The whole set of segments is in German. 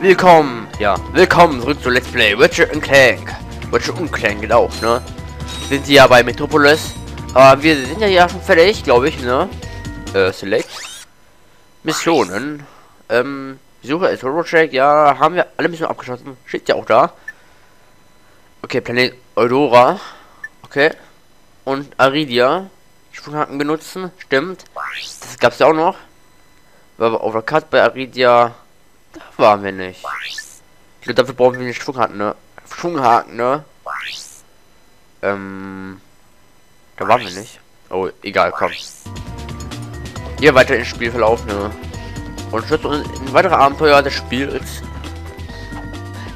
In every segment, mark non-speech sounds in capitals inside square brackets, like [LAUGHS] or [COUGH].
Willkommen, ja, willkommen zurück zu Let's Play Ratchet Clank. Ratchet Clank, genau, ne? Sind sie ja bei Metropolis. Aber wir sind ja, ja schon fertig, glaube ich, ne? Äh, Select. Missionen. Ähm, Suche ist Check, ja, haben wir alle Missionen abgeschlossen. Steht ja auch da. Okay, Planet Eudora. Okay. Und Aridia. Sprunghaken benutzen, stimmt. Das gab's ja auch noch. Aber auf der Karte bei Aridia da waren wir nicht. Ich glaube, dafür brauchen wir einen Schwunghaken, ne? Schwunghaken, ne? Ähm. Da waren wir nicht. Oh, egal, komm. Hier weiter ins Spielverlauf, ne? Und schützt uns in weitere Abenteuer des Spiels.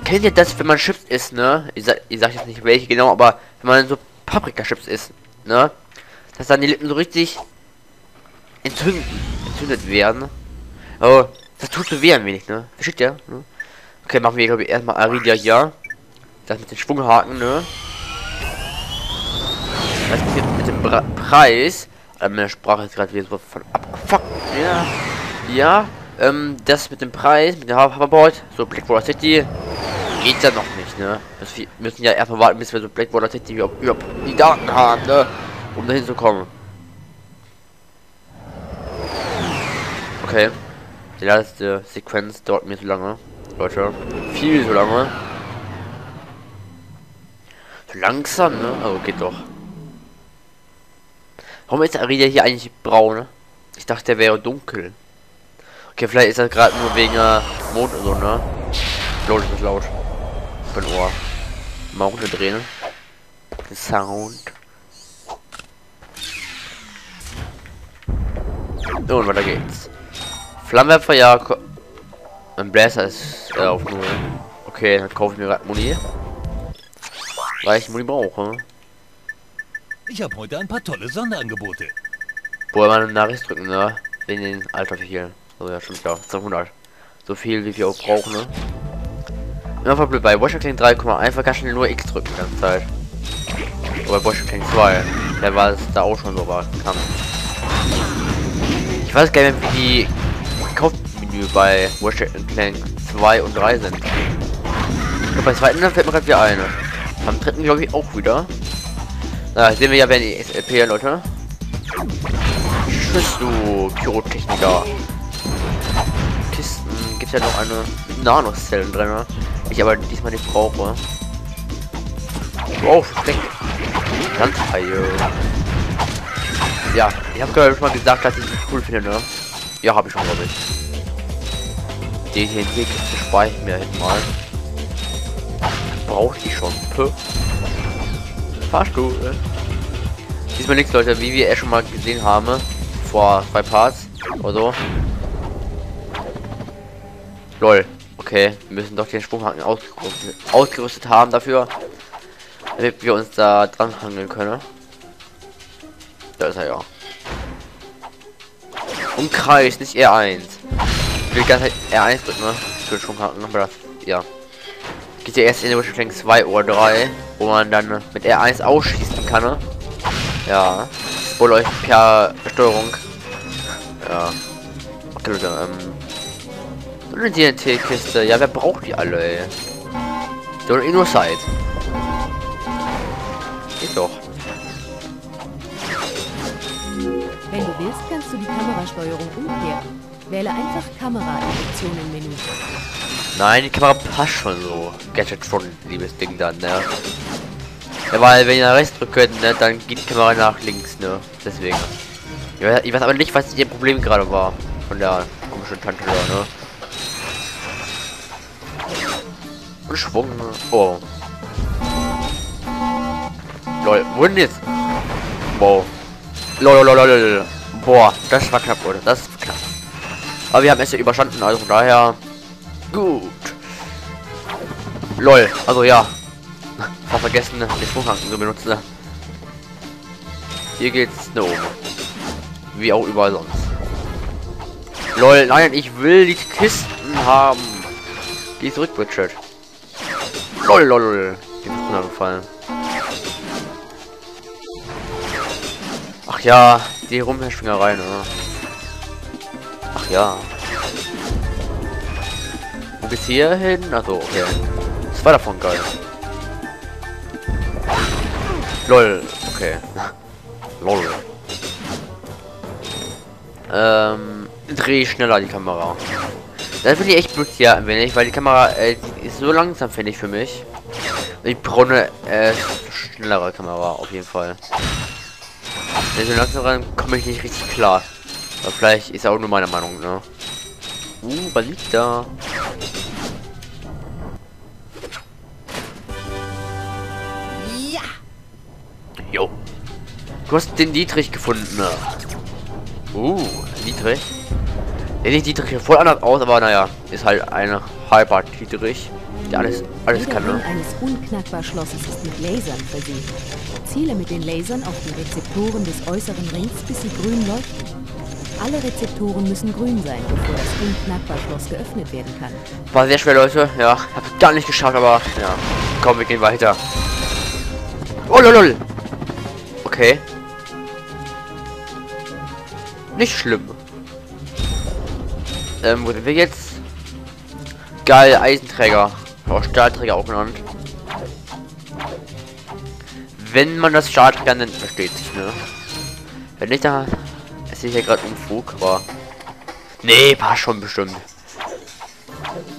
Kennt ihr das, wenn man Chips isst, ne? Ich sag, ich sag jetzt nicht welche genau, aber wenn man so Paprika-Chips isst, ne? Dass dann die Lippen so richtig entzündet, entzündet werden. Oh, das tut so weh ein wenig, ne? Versteht ihr? Ne? Okay, machen wir, glaube ich, erstmal Aridia hier. Das mit den Schwunghaken, ne? Das mit, mit dem Bra Preis. Ähm, meine Sprache ist gerade wieder so von abgefuckt. Ja. Ja. Ähm, das mit dem Preis, mit dem Hoverboard, so Blackwater City, geht ja noch nicht, ne? wir müssen ja erstmal warten, bis wir so Blackwater City überhaupt die Daten haben, ne? Um dahin zu kommen. Okay. Die letzte Sequenz dauert mir so lange. Leute. Viel so lange. So langsam, ne? Also geht doch. Warum ist Aria hier eigentlich braun? Ich dachte, der wäre dunkel. Okay, vielleicht ist das gerade nur wegen äh, Mond und so, ne? Laut ist laut. Für ein Ohr. Mal runterdrehen. Den Sound. Und weiter geht's. Flammenwerfer, ja. Ein Blaster ist äh, auf null. Okay, dann kaufe ich mir gerade Muni. Weil ich Muni brauche. Ich habe heute ein paar tolle Sonderangebote. Wo mal eine Nachricht drücken, ne? In den Alter viel. Also ja, stimmt ja. 200. So viel, wie wir auch brauchen, ne? Immer blöd bei Washington 3, guck mal, einfach ganz schnell nur X drücken die ganze Zeit. Oder Washington 2. Der war es da auch schon so war. Kann. Ich weiß gar nicht, wie die Kaufmenü bei Ratchet Clank 2 und 3 sind. Und bei zweiten fällt mir gerade wieder eine. Beim dritten glaube ich auch wieder. Na, sehen wir ja, wenn die SLP, Leute. Tschüss, du Pyrotechniker. Kisten gibt ja noch eine Nanozellen drin, ne? ich aber diesmal nicht brauche. Wow, Steck. Ganz heil. Ja, ich habe gerade schon mal gesagt, dass ich es cool finde, ne? Ja, habe ich schon, glaube ich. Die hier Kiste speichere ich mir hin mal. Brauche ich schon. Puh. Fahrstuhl. Diesmal nichts, Leute, wie wir ja schon mal gesehen haben. Vor zwei Parts oder so. Lol. Okay, wir müssen doch den Sprunghaken ausgerüstet, ausgerüstet haben dafür. Damit wir uns da dran handeln können. Da ist er ja. Umkreis, nicht R1. Will ganz R1 drücken, ne? Für schon hatten, aber ja. Geht ja erst in der Clank 2 oder 3, wo man dann mit R1 ausschießen kann, ne? Ja. Wohl euch per Steuerung. Ja. Okay, Leute, ähm. Und eine TNT-Kiste. Ja, wer braucht die alle, ey? Eh nur Zeit. Geht doch. Wenn du willst, kannst du die Kamerasteuerung umkehren. Wähle einfach Kamerainjektion im Menü. Nein, die Kamera passt schon so. Gadget schon, liebes Ding dann, ne? Ja, weil wenn ihr nach rechts drückt, ne, dann geht die Kamera nach links, ne? Deswegen. Ich weiß aber nicht, was ihr Problem gerade war. Von der komischen Tante da, ne? Und Schwung. Oh. Lol, wurden jetzt. Wow. Lol, lol, lol, lol. Boah, das war knapp, oder? Das ist knapp. Aber wir haben es ja überstanden, also daher. Gut. Lol, also ja. [LAUGHS] War vergessen, den Sprunghaken zu benutzen. Hier geht's nach oben. Wie auch überall sonst. Lol, nein, ich will die Kisten haben. Geh zurück, Richard. Lol, lol, lol. Die ist runtergefallen. Ach ja, die Rumherschwingerei, ne? Ach ja. bis hier hin? Also, okay. Das war davon geil. Lol, okay. [LAUGHS] Lol. Ähm, dreh schneller die Kamera. Das finde ich echt blöd hier ein wenig, weil die Kamera äh, ist so langsam, finde ich, für mich. Ich brauche eine äh, schnellere Kamera, auf jeden Fall. Wenn so langsam komme ich nicht richtig klar. Aber vielleicht ist auch nur meine Meinung, ne? Uh, was liegt da? Ja! Jo. Du hast den Dietrich gefunden. Ne? Uh, Dietrich. Der sieht Dietrich voll anders aus, aber naja, ist halt eine halber Dietrich, der alles, alles Jeder kann, ne? eines unknackbar Schlosses ist mit Lasern versehen. Ziele mit den Lasern auf die Rezeptoren des äußeren Rings, bis sie grün leuchten. Alle Rezeptoren müssen grün sein, bevor das unknackbar Schloss geöffnet werden kann. War sehr schwer, Leute. Ja, hab ich gar nicht geschafft, aber ja. Komm, wir gehen weiter. Oh, lol. Okay. Nicht schlimm. Ähm, wo sind wir jetzt? Geil, Eisenträger. Auch Stahlträger auch genannt. Wenn man das Stahlträger nennt, versteht sich, ne? Wenn nicht, da ist hier gerade Unfug, aber... Nee, passt schon bestimmt.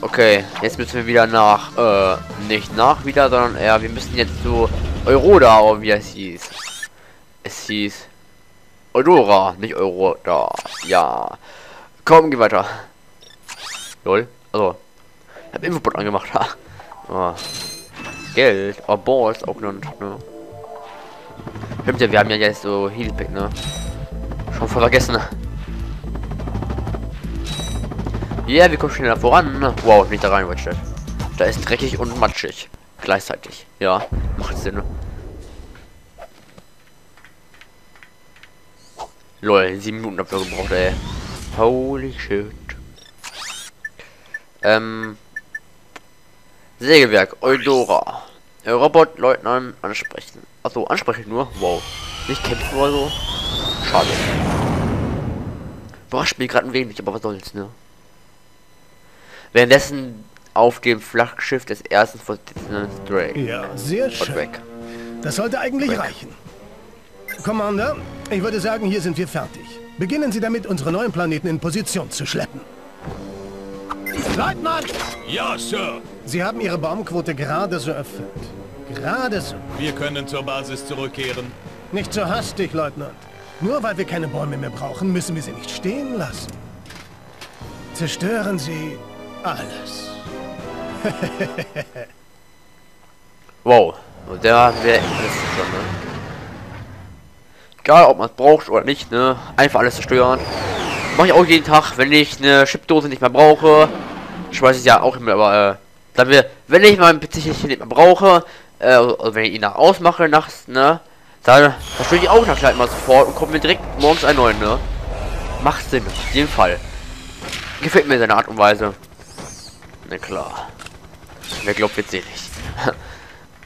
Okay, jetzt müssen wir wieder nach, äh, nicht nach wieder, sondern eher, wir müssen jetzt zu Euroda, oder wie es hieß. Es hieß Eudora, nicht Euroda. Ja. Komm, geh weiter. Lol. Also, ich hab Infobot angemacht. Oh. Geld, oh, Balls auch genannt, ne? Stimmt ja, wir haben ja jetzt so Healpack, ne? Schon voll vergessen. Ja, wir kommen schneller voran. Wow, nicht da rein, Watchlet. Da ist dreckig und matschig. Gleichzeitig. Ja, macht Sinn. Lol, sieben Minuten dafür gebraucht, ey. Holy shit. Ähm. Sägewerk, Eudora. Robotleutnant ansprechen. Achso, ansprechen nur. Wow. Nicht kämpfen oder so. Schade. Überrascht mich gerade ein wenig, aber was soll's, ne? Währenddessen auf dem Flaggschiff des ersten Vorsitzenden Drake. Ja, sehr schön. weg. Das sollte eigentlich Weg. reichen. Commander, ich würde sagen, hier sind wir fertig. Beginnen Sie damit, unsere neuen Planeten in Position zu schleppen. Leutnant! Ja, Sir. Sie haben Ihre Baumquote gerade so erfüllt. Gerade so. Wir können zur Basis zurückkehren. Nicht so hastig, Leutnant. Nur weil wir keine Bäume mehr brauchen, müssen wir sie nicht stehen lassen. Zerstören Sie alles. [LAUGHS] Wow. Und der wäre echt alles schon, ne? Egal, ob man es braucht oder nicht, ne? Einfach alles zerstören. Mache ich auch jeden Tag, wenn ich eine Chipdose nicht mehr brauche. Ich weiß es ja auch immer, aber äh, dann wir, wenn ich meinen PC nicht mehr brauche, äh, also wenn ich ihn nach ausmache nachts, ne? Dann zerstöre ich auch nach gleich mal sofort und kommt mir direkt morgens ein neuen, ne? Macht Sinn, auf jeden Fall. Gefällt mir seine Art und Weise. Na klar. Wer glaubt jetzt eh nicht. [LAUGHS]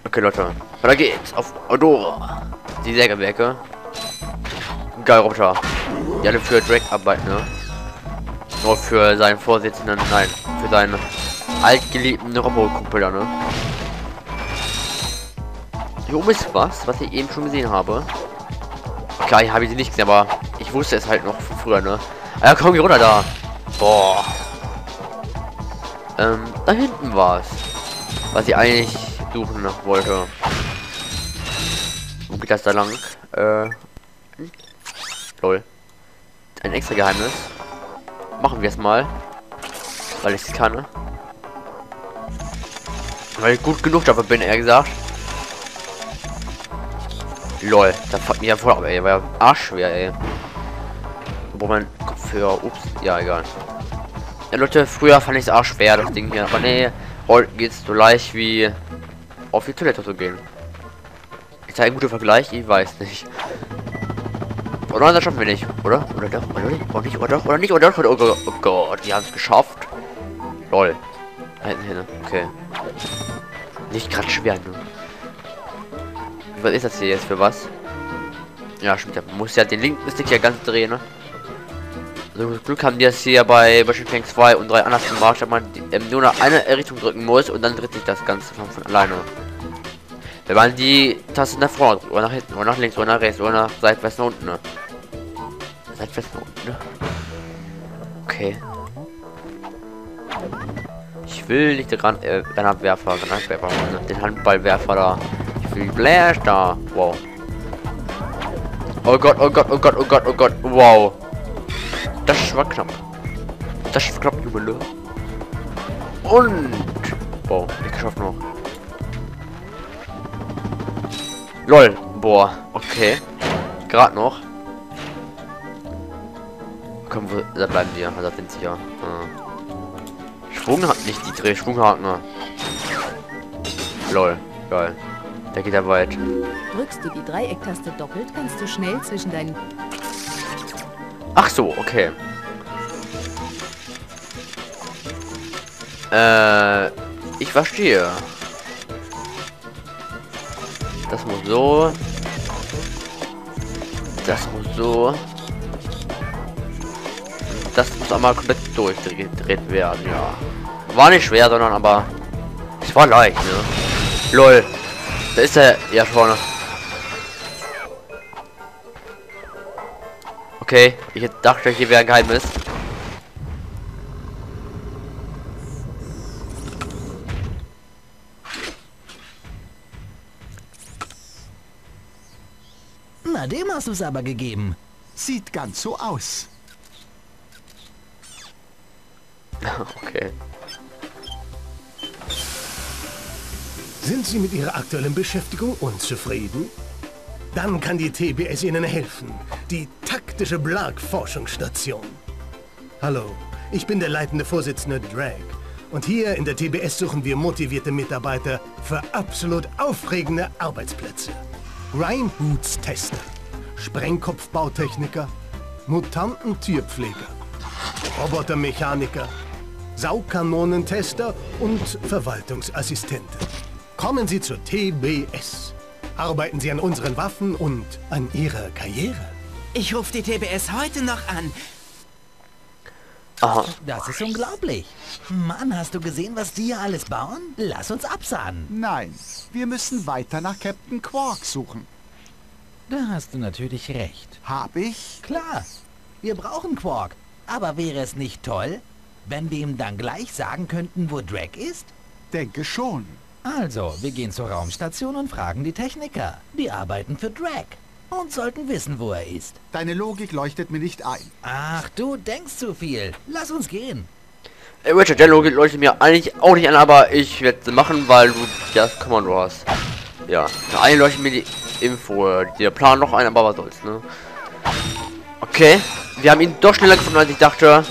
okay, Leute. Weiter geht's. Auf Odora. Die Sägewerke. Geil, Roboter. Die alle für Drake arbeiten, ne? Nur für seinen Vorsitzenden, nein. Für seinen altgeliebten Robokumpel da, ne? Hier oben ist was, was ich eben schon gesehen habe. Klar, ich habe sie nicht gesehen, aber ich wusste es halt noch von früher, ne? Ah, ja, komm, geh runter da. Boah. Ähm, da hinten war es. Was ich eigentlich suchen wollte. Wo geht das da lang? Äh. hm? Lol. Ein extra Geheimnis. Machen wir es mal. Weil ich es kann. ne? Weil ich gut genug dafür bin, eher gesagt. Lol, da fuckt mir ja voll ab, ey. War ja arschschwer, ey. Wo mein Kopfhörer. Ups, ja, egal. Ja, Leute, früher fand ich es auch schwer, das Ding hier. Aber nee, heute geht's so leicht wie auf die Toilette zu gehen. Ist das ein guter Vergleich? Ich weiß nicht. Oder das schaffen wir nicht, oder? Oder doch? Oder nicht? Oder nicht? Oder doch? Oder nicht? Oder doch? Oh Gott, oh Gott wir haben es geschafft. Lol. Da hinten hin, okay. Nicht gerade schwer, ne? Was ist das hier jetzt für was? Ja, stimmt. Man muss ja den linken Stick ja ganz drehen, ne? Also Glück haben die das hier bei Ratchet Clank 2 und 3 anders gemacht, dass man die, ähm, nur noch eine Richtung drücken muss und dann dreht sich das Ganze von, von alleine. Wenn man die Taste nach vorne drückt, oder nach hinten, oder nach links, oder nach rechts, oder nach seitwärts nach unten, ne? Seitwärts nach unten, ne? Okay. Ich will nicht den Gran äh, Granatwerfer, Granatwerfer, ne? den Handballwerfer da. Die Flash da. Wow. Oh Gott, oh Gott, oh Gott, oh Gott, oh Gott, wow. Das war knapp. Das war knapp, Jubel. Und. Wow, ich geschafft noch. Lol. Boah, okay. Gerade noch. Komm, wo, da bleiben wir. Da sind sie ja. Ah. Schwung hat nicht die Dreh, Schwunghaken. Lol, geil. Der geht ja weit. Drückst du die Dreiecktaste doppelt, kannst du schnell zwischen deinen Ach so, okay. Äh, ich verstehe. Das muss so. Das muss so. Das muss einmal komplett durchgedreht werden, ja. War nicht schwer, sondern aber es war leicht, ne? Lol. Da ist er ja schon. Okay, ich dachte, hier wäre ein Geheimnis. Na, dem hast du es aber gegeben. Sieht ganz so aus. [LAUGHS] okay. Sind Sie mit Ihrer aktuellen Beschäftigung unzufrieden? Dann kann die TBS Ihnen helfen. Die taktische Blag-Forschungsstation. Hallo, ich bin der leitende Vorsitzende Drag. Und hier in der TBS suchen wir motivierte Mitarbeiter für absolut aufregende Arbeitsplätze. Reinboots-Tester, Sprengkopfbautechniker, Mutantentierpfleger, Robotermechaniker, Saukanonentester und Verwaltungsassistenten. Kommen Sie zur TBS. Arbeiten Sie an unseren Waffen und an Ihrer Karriere. Ich rufe die TBS heute noch an. Aha. Das ist unglaublich. Mann, hast du gesehen, was die hier alles bauen? Lass uns absahen. Nein, wir müssen weiter nach Captain Quark suchen. Da hast du natürlich recht. Hab ich? Klar, wir brauchen Quark. Aber wäre es nicht toll, wenn wir ihm dann gleich sagen könnten, wo Drake ist? Denke schon. Also, wir gehen zur Raumstation und fragen die Techniker. Die arbeiten für Drake und sollten wissen, wo er ist. Deine Logik leuchtet mir nicht ein. Ach, du denkst zu viel. Lass uns gehen. Ey, Richard, der Logik leuchtet mir eigentlich auch nicht an, aber ich werde es machen, weil du das Kommando hast. Ja, eine leuchtet mir die Info, der Plan noch ein, aber was soll's, ne? Okay, wir haben ihn doch schneller gefunden, als ich dachte.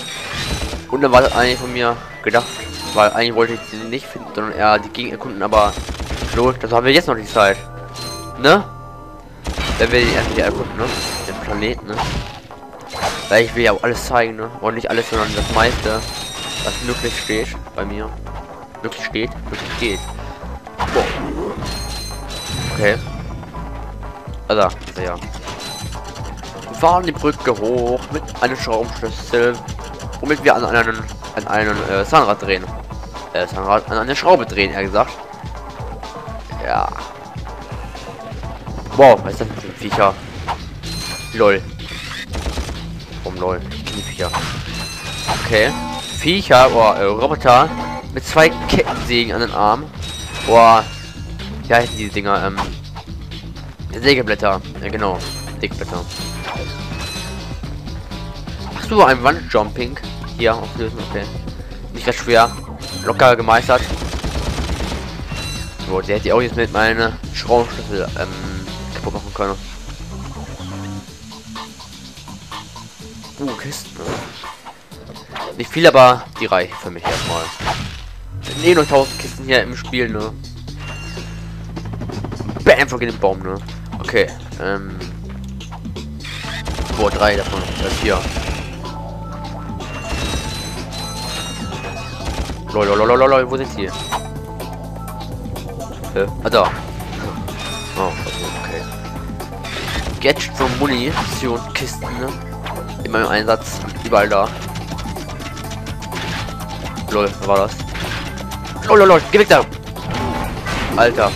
Und dann war das eigentlich von mir gedacht, weil eigentlich wollte ich sie nicht finden, sondern eher die Gegend erkunden, aber so, das haben wir jetzt noch die Zeit. Ne? Wenn wir die hier erkunden, ne? Den Planeten, ne? Weil ich will ja auch alles zeigen, ne? Und nicht alles, sondern das meiste, was wirklich steht bei mir. Wirklich steht, wirklich geht. Boah. Okay. Also, ja. Wir fahren die Brücke hoch mit einem Schraubenschlüssel, womit wir an einen an einen äh, Zahnrad drehen. Äh, Zahnrad an eine Schraube drehen, eher gesagt. Ja. Wow, was ist das für ein Viecher? Lol. Warum lol? Viecher. Okay. Viecher, oh, äh, Roboter mit zwei Kettensägen an den Arm. Boah. Wie heißen diese Dinger? Ähm. Sägeblätter. Ja, genau. Sägeblätter. Hast du ein Wandjumping? Hier auflösen, okay. Nicht ganz schwer. Locker gemeistert. So, der hätte auch jetzt mit meiner Schraubenschlüssel ähm, kaputt machen können. Uh, Kisten. Nicht viel, aber die reichen für mich erstmal. Ne, nur 1000 Kisten hier im Spiel, ne? Bam, gegen den Baum, ne? Okay, ähm. Boah, drei davon. Das hier. Lol, lol, lol, lol, wo sind sie? Äh, da. Oh, okay. Gadget und Munition, Kisten, ne? In meinem Einsatz. Über überall da. Lol, was war das? Lol, lol, lol, geh weg da! Alter.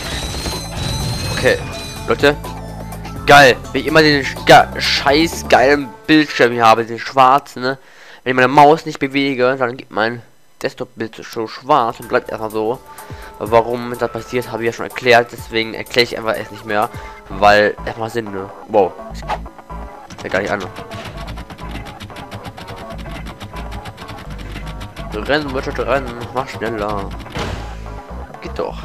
Okay, Leute. Geil, wenn ich immer den ge scheiß geilen Bildschirm hier habe, den schwarzen, ne? Wenn ich meine Maus nicht bewege, dann gibt mein Desktop-Bild so schwarz und bleibt einfach so. Warum das passiert, habe ich ja schon erklärt, deswegen erkläre ich einfach erst nicht mehr, weil erstmal Sinn, ne? Wow. Ja, gar nicht an. Rennen, Wirtschaft, rennen, mach schneller. Geht doch.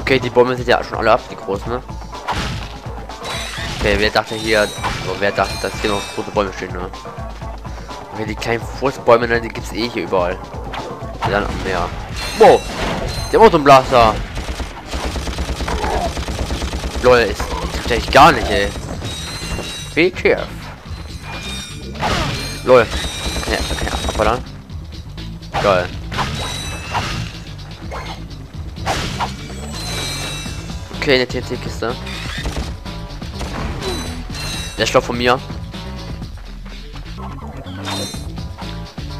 Okay, die Bäume sind ja schon alle ab, die großen, ne? Okay, wer dachte hier, also wer dachte, dass hier noch große Bäume stehen, ne? Okay, die kleinen Fußbäume, die gibt's eh hier überall. Die dann am. Wow! Der hat auch so ein Blaster. Lol, ist eigentlich gar nicht, ey. Careful. Lol. Kann ja, kann ja. Geil. Okay, eine TNT-Kiste. Der Stoff von mir.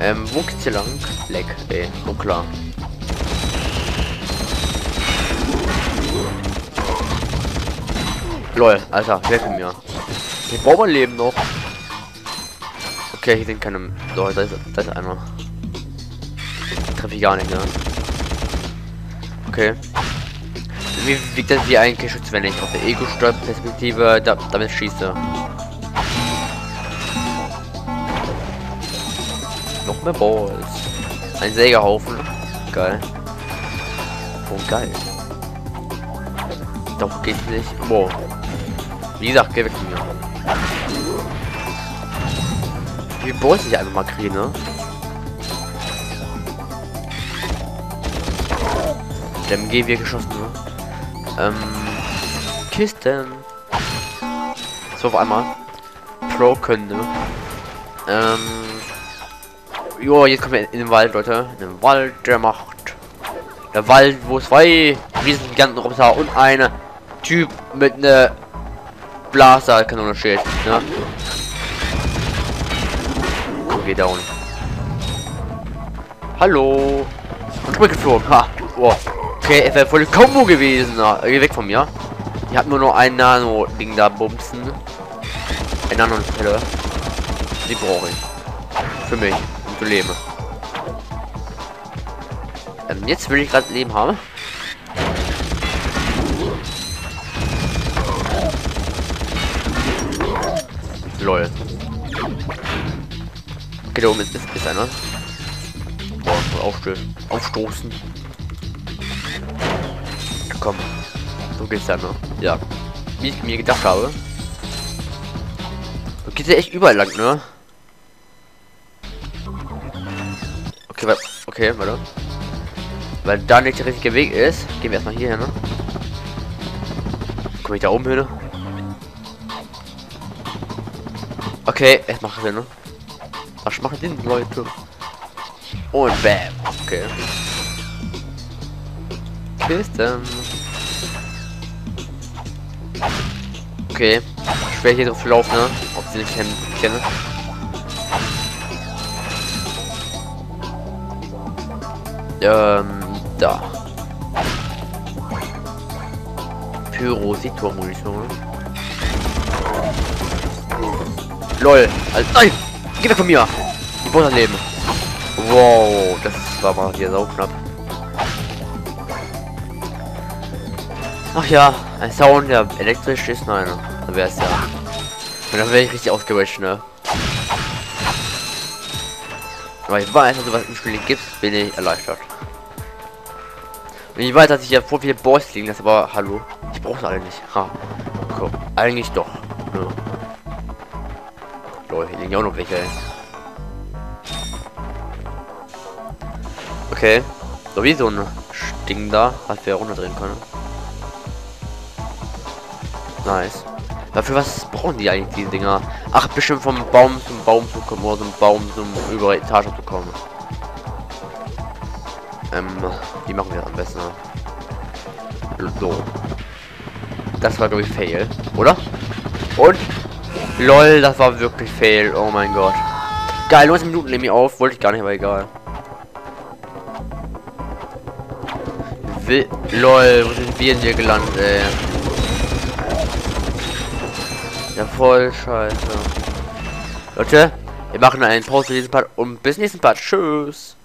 Ähm, wo geht's hier lang? Leck, ey, so klar. Lol, Alter, von mir. Die Bauern leben noch. Okay, hier sind keine. So, da ist, da ist einer. Treffe ich gar nicht, ne? Okay. Wie wiegt das wie ein Geschütz, wenn ich auf der Ego-Perspektive da, damit schieße? Mehr Balls. Ein Sägerhaufen. Geil. Oh, geil. Doch, geht nicht. Wow. Wie gesagt, geh weg mir. Wie Balls ich einfach mal kriege, ne? Der MG wird geschossen, ne? Ähm, Kisten. So auf einmal. Pro können, ne? Ähm, jo, jetzt kommen wir in den Wald, Leute. In den Wald der Macht. Der Wald, wo zwei Riesengiganten Roboter und eine Typ mit einer Blasterkanone steht, ne? Okay, down. Hallo. Und geflogen. Ha. Wow. Okay, es wäre voll die Kombo gewesen. Na, geh weg von mir. Ich habe nur noch ein Nano-Ding da bumsen. Ein Nano-Zelle. Die brauche ich. Für mich, leben. Ähm, jetzt will ich gerade Leben haben. Lol. Okay, da oben ist, ist, einer. Boah, aufstößen. Aufstoßen. Komm. So geht's dann noch. Ja. Wie ich mir gedacht habe. So geht's ja echt überall lang, ne? Okay, warte. Okay, warte. Weil da nicht der richtige Weg ist, gehen wir erstmal hierher, ne? Komme ich da oben hin? Ne? Okay, es macht Sinn, ne? Was macht denn, Leute? Und bam. Okay. Kisten. Okay. Schwer hier drauf laufen, ne? Ob sie nicht kennen. Ähm, da. Pyrositor-Munition. LOL. Also, nein! Geh weg von mir! Die Botter leben. Wow, das war mal hier sau knapp. Ach ja, ein Sound, der elektrisch ist, nein, dann wäre es ja. Und dann wäre ich richtig ausgewäscht, ne? Aber ich weiß, dass du was im Spiel gibt, bin ich erleichtert. Und ich weiß, dass ich ja vor viele Boss liegen das aber hallo. Ich brauche alle nicht. Ha. Komm. Eigentlich doch. Ne? Lol, hier liegen ja auch noch welche, ey. Okay. So wie so ein Ding da, was wir runterdrehen können. Nice. Dafür was brauchen die eigentlich diese Dinger? Ach, bestimmt vom Baum zum Baum zu kommen oder zum Baum zum über Etage zu kommen. Ähm, wie machen wir am besten? So. Das war glaube ich Fail, oder? Und Lol, das war wirklich fail. Oh mein Gott. Geil, 19 Minuten nehme ich auf. Wollte ich gar nicht, aber egal. Will Lol, wo sind wir denn hier gelandet, ey? Ja, voll scheiße. Leute, wir machen einen Pause für diesen Part und bis nächsten Part. Tschüss.